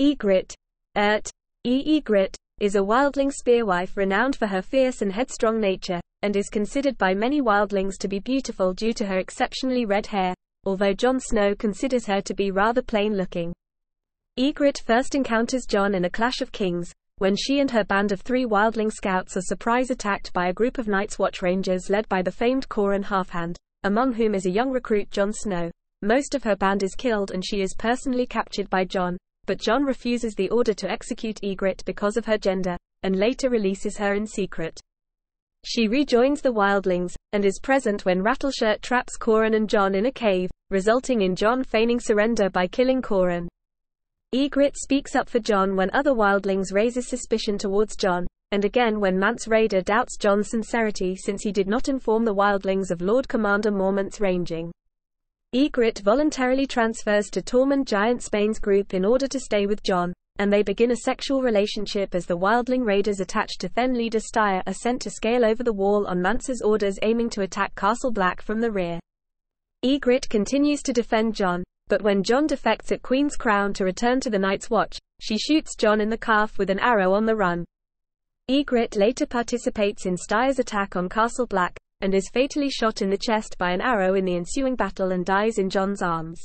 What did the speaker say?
Ygritte, Ert, E. Ygritte, is a wildling spearwife renowned for her fierce and headstrong nature, and is considered by many wildlings to be beautiful due to her exceptionally red hair, although Jon Snow considers her to be rather plain looking. Ygritte first encounters Jon in a clash of kings, when she and her band of three wildling scouts are surprise attacked by a group of Night's Watch Rangers led by the famed Qhorin Halfhand, among whom is a young recruit Jon Snow. Most of her band is killed and she is personally captured by Jon, but Jon refuses the order to execute Ygritte because of her gender, and later releases her in secret. She rejoins the wildlings, and is present when Rattleshirt traps Qhorin and Jon in a cave, resulting in Jon feigning surrender by killing Qhorin. Ygritte speaks up for Jon when other wildlings raises suspicion towards Jon, and again when Mance Rayder doubts Jon's sincerity since he did not inform the wildlings of Lord Commander Mormont's ranging. Ygritte voluntarily transfers to Tormund Giantsbane's group in order to stay with Jon, and they begin a sexual relationship as the wildling raiders attached to Thenn leader Styr are sent to scale over the wall on Mance's orders aiming to attack Castle Black from the rear. Ygritte continues to defend Jon, but when Jon defects at Queen's Crown to return to the Night's Watch, she shoots Jon in the calf with an arrow on the run. Ygritte later participates in Styr's attack on Castle Black, and is fatally shot in the chest by an arrow in the ensuing battle and dies in Jon's arms.